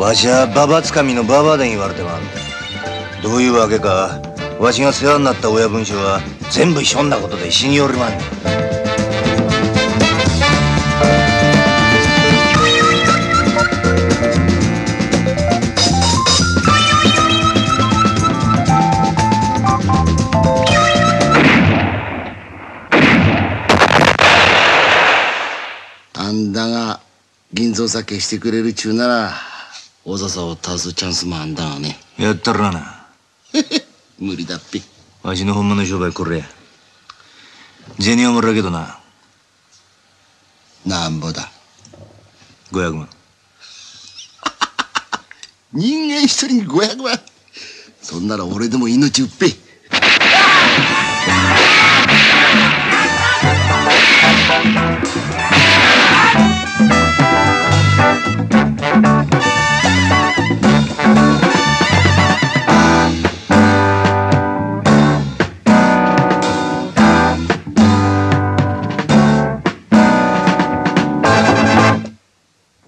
わしはババつかみのババで言われてまんどういうわけか。わしが世話になった親分衆は全部ひょんなことで死によるまんねあんだが銀蔵酒してくれるちゅうなら。大笹を倒すチャンスもあんだがね。やったらな。無理だっぺわしの本物の商売これや。銭はもらうけどな。なんぼだ。500万。人間一人に500万。そんなら俺でも命うっぺ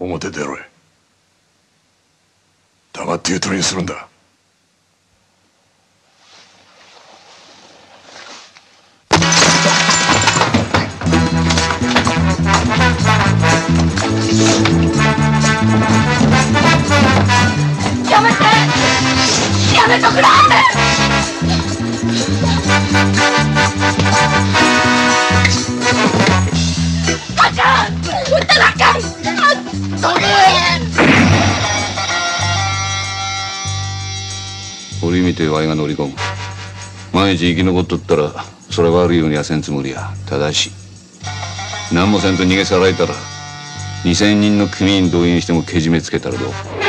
表出ろ黙って言うとおりにするんだ。やめて。やめとくれ折見てわいが乗り込む。万一生き残っとったらそれ悪いようにはせんつもりや。ただし何もせんと逃げさられたら2000人の組員動員してもけじめつけたらどう？